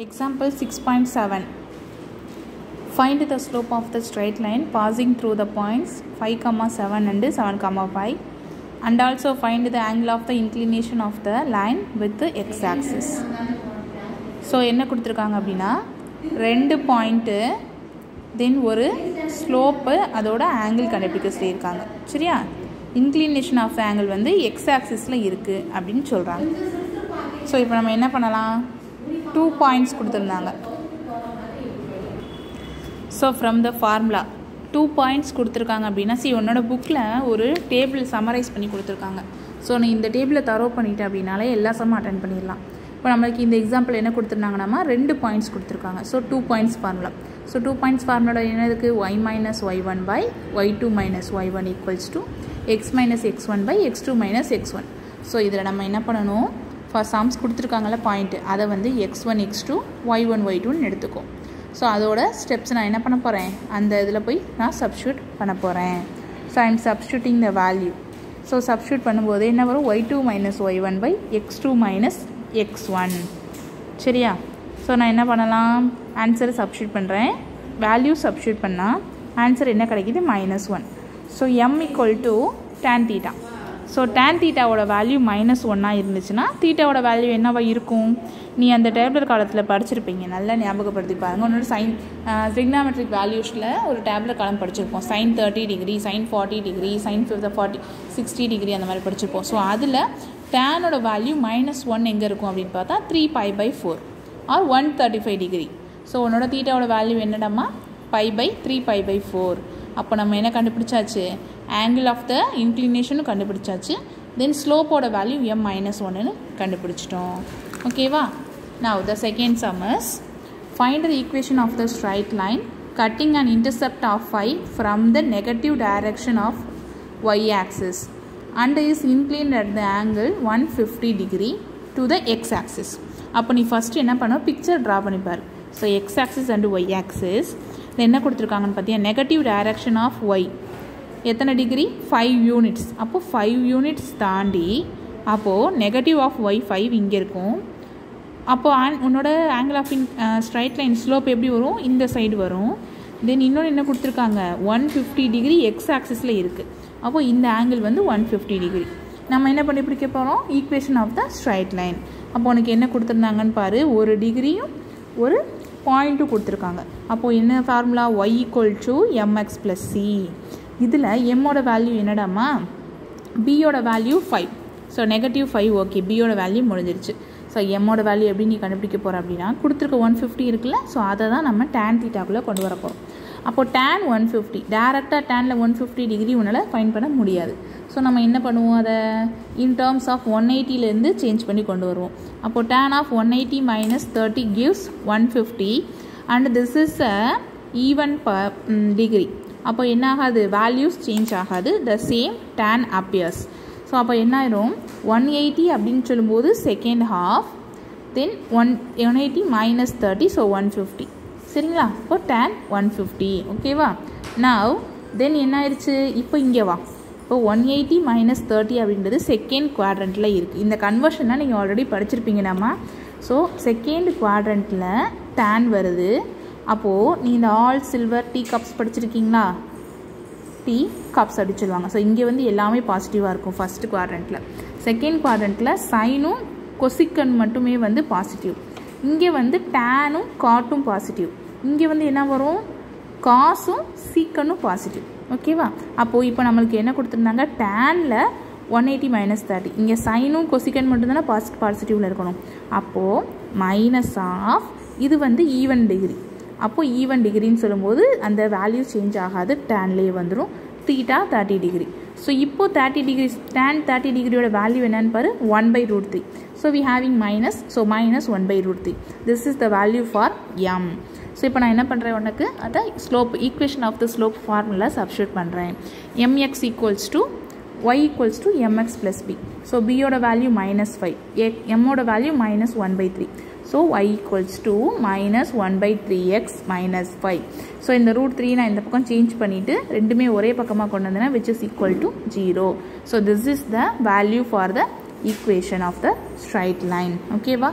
Example six point seven find the slope of the the line passing through the points five 5, seven and seven 5 five and find find the angle of the inclination of the line with x axis so என்ன கொடுத்துருக்காங்க அப்படின்னா ரெண்டு point தென் ஒரு slope அதோட angle கண்டுபிடிக்க செய்யிருக்காங்க சரியா inclination of the angle வந்து எக்ஸ் ஆக்சிஸில் இருக்குது அப்படின்னு சொல்கிறாங்க ஸோ இப்போ நம்ம என்ன பண்ணலாம் டூ பாயிண்ட்ஸ் கொடுத்துருந்தாங்க. So from the formula two points கொடுத்துருக்காங்க அப்படின்னா சி உன்னோட புக்கில் ஒரு டேபிள் சம்மரைஸ் பண்ணி கொடுத்துருக்காங்க. ஸோ நீ இந்த டேபிளை தரோ பண்ணிட்டேன் அப்படின்னாலே எல்லா சமம் அட்டன் பண்ணிடலாம். இப்போ நம்மளுக்கு இந்த எக்ஸாம்பிள் என்ன கொடுத்துருந்தாங்கன்னா ரெண்டு பாயிண்ட்ஸ் கொடுத்துருக்காங்க. So two points formula so two points formula என்ன இருக்குது y minus y one by y two minus y one equals to x minus x one by x two minus x one so இதில் நம்ம என்ன பண்ணணும்? First sums கொடுத்துருக்காங்கள point அதை வந்து x one x two y one y டூன்னு எடுத்துக்கும் so அதோட steps நான் என்ன பண்ண போகிறேன் அந்த இதில் போய் நான் சப்ஸ்டியூட் பண்ண போகிறேன் so I am substituting the value so substitute பண்ணும்போது என்ன வரும்? Y two minus y one by x two minus x one சரியா? ஸோ நான் என்ன பண்ணலாம்? ஆன்சரை சப்ஸ்டியூட் பண்ணுறேன் வேல்யூ சப்ஸ்டியூட் பண்ணால் ஆன்சர் என்ன கிடைக்கிது? Minus one so m equal to tan theta so tan தீட்டாவோட value minus ஒன்னாக இருந்துச்சுன்னா தீட்டாவோட வேல்யூ என்னவா இருக்கும்? நீ அந்த டேப்லெட் காலத்தில் படிச்சிருப்பீங்க. நல்லா ஞாபகப்படுத்தி பாருங்கள் உன்னோட சைன் ட்ரிக்னாமெட்ரிக் வேல்யூஸில் ஒரு டேப்லெட் காலம் படிச்சிருப்போம். Sine thirty degree sine forty degree sine fifth forty sixty degree அந்த மாதிரி படிச்சிருப்போம். ஸோ அதில் டேனோட வேல்யூ மைனஸ் ஒன் எங்கே இருக்கும் அப்படின்னு பார்த்தா three pi by four or one thirty five degree so உன்னோட தீட்டாவோட value என்னடாமா pi pi three pi by four அப்போ நம்ம என்ன கண்டுபிடிச்சாச்சு? ஆங்கிள் ஆஃப் த இன்க்ளினேஷனும் கண்டுபிடிச்சாச்சு. தென் ஸ்லோப்போட வேல்யூ எம் மைனஸ் ஒன்றுன்னு கண்டுபிடிச்சிட்டோம். ஓகேவா now the second summers find the equation of the straight line cutting and intercept of five from the negative direction of y axis and is incline at the angle one fifty degree to the x axis அப்போ நீ first என்ன பண்ண picture draw பண்ணிப்பார் so x axis and y axis என்ன கொடுத்துருக்காங்கன்னு பார்த்தீங்கன்னா negative direction of y எத்தனை degree five units அப்போது five units தாண்டி அப்போது நெகட்டிவ் ஆஃப் ஒய் ஃபைவ் இங்கே இருக்கும். அப்போது ஆன் உன்னோட angle of in straight line slope எப்படி வரும்? இந்த சைடு வரும். தென் இன்னொன்று என்ன கொடுத்துருக்காங்க? ஒன் ஃபிஃப்டி டிகிரி எக்ஸ் ஆக்சிஸில் இருக்குது அப்போது இந்த ஆங்கிள் வந்து ஒன் ஃபிஃப்டி டிகிரி நம்ம என்ன பண்ணி போகிறோம் equation of the straight line அப்போ உனக்கு என்ன கொடுத்துருந்தாங்கன்னு பாரு. ஒரு டிகிரியும் ஒரு பாயிண்ட்டும் கொடுத்துருக்காங்க. அப்போது என்ன formula y equal to m x plus c இதில் எம்மோட வேல்யூ என்னடாமா பியோட value five so negative five okay பியோட வேல்யூ முடிஞ்சிருச்சு. ஸோ எம்மோட வேல்யூ எப்படி நீ கண்டுபிடிக்க போகிற அப்படின்னா கொடுத்துருக்க ஒன் ஃபிஃப்டி இருக்குல்ல? ஸோ அதை தான் நம்ம டேன் தீட்டாக்குள்ளே கொண்டு வர போகிறோம் அப்போது டேன் ஒன் ஃபிஃப்டி டேரெக்டாக டேனில் ஒன் ஃபிஃப்டி டிகிரி உன்னால் ஃபைன் பண்ண முடியாது. ஸோ நம்ம என்ன பண்ணுவோம் அதை? இன் டேர்ம்ஸ் ஆஃப் ஒன் எயிட்டிலேருந்து சேஞ்ச் பண்ணி கொண்டு வருவோம். அப்போது tan of one eighty minus thirty gives one fifty and this is a even ப டிகிரி அப்போ என்ன ஆகாது? வேல்யூஸ் சேஞ்ச் ஆகாது. The same tan appears so அப்போ என்ன ஆயிரும்? ஒன் எயிட்டி அப்படின்னு சொல்லும்போது second half then one one eighty minus thirty so one fifty சரிங்களா? இப்போ டேன் ஒன் ஃபிஃப்டி ஓகேவா நவ் தென் என்ன ஆயிடுச்சு இப்போ இங்கே வா. இப்போ ஒன் எயிட்டி மைனஸ் தேர்ட்டி அப்படின்றது செகண்ட் குவாட்ரண்ட்டில் இருக்குது இந்த கன்வர்ஷன்லாம் நீங்கள் ஆல்ரெடி படிச்சிருப்பீங்கடாமா ஸோ செகண்ட் குவாட்ரண்ட்டில் டேன் வருது. அப்போது நீ இந்த ஆல் சில்வர் டீ கப்ஸ் படிச்சிருக்கீங்களா? டீ கப்ஸ் அடிச்சிருவாங்க ஸோ இங்கே வந்து எல்லாமே பாசிட்டிவாக இருக்கும் ஃபஸ்ட்டு குவாட்ரண்ட்டில் செகண்ட் குவாட்ரண்ட்டில் சைனும் கொசிக்கன் மட்டுமே வந்து பாசிட்டிவ் இங்கே வந்து டேனும் காட்டும் பாசிட்டிவ் இங்கே வந்து என்ன வரும்? காசும் சீக்கனும் பாசிட்டிவ் ஓகேவா அப்போது இப்போ நம்மளுக்கு என்ன கொடுத்துருந்தாங்க? டேனில் ஒன் எயிட்டி மைனஸ் தேர்ட்டி இங்கே சைனும் கொசிக்கன் மட்டும்தானே பாசிட் பாசிட்டிவில் இருக்கணும். அப்போது மைனஸ் ஆஃப் இது வந்து ஈவன் டிகிரி அப்போது ஈவன் டிகிரின்னு சொல்லும்போது அந்த வேல்யூ சேஞ்ச் ஆகாது. டேன்லேயே வந்துடும் தீட்டா தேர்ட்டி டிகிரி ஸோ இப்போ தேர்ட்டி டிகிரி டேன் தேர்ட்டி டிகிரியோட வேல்யூ என்னன்னு பாரு? One by root three so we having minus so minus one by root three this is the value for m so இப்போ நான் என்ன பண்ணுறேன் உனக்கு அதை slope equation of the slope formula substitute பண்ணுறேன் m x equals to y equals to mx plus b. So b ஓட value minus 5. m ஓட value minus 1 by 3. So y equals to minus 1 by 3x minus 5. So இந்த root 3 நான் இந்த பக்கம் change பண்ணிட்டு ரெண்டுமே ஒரே பக்கமாக கொண்டு வந்தேன்னா which is equal to 0. So this is the value for the equation of the straight line. Okay வா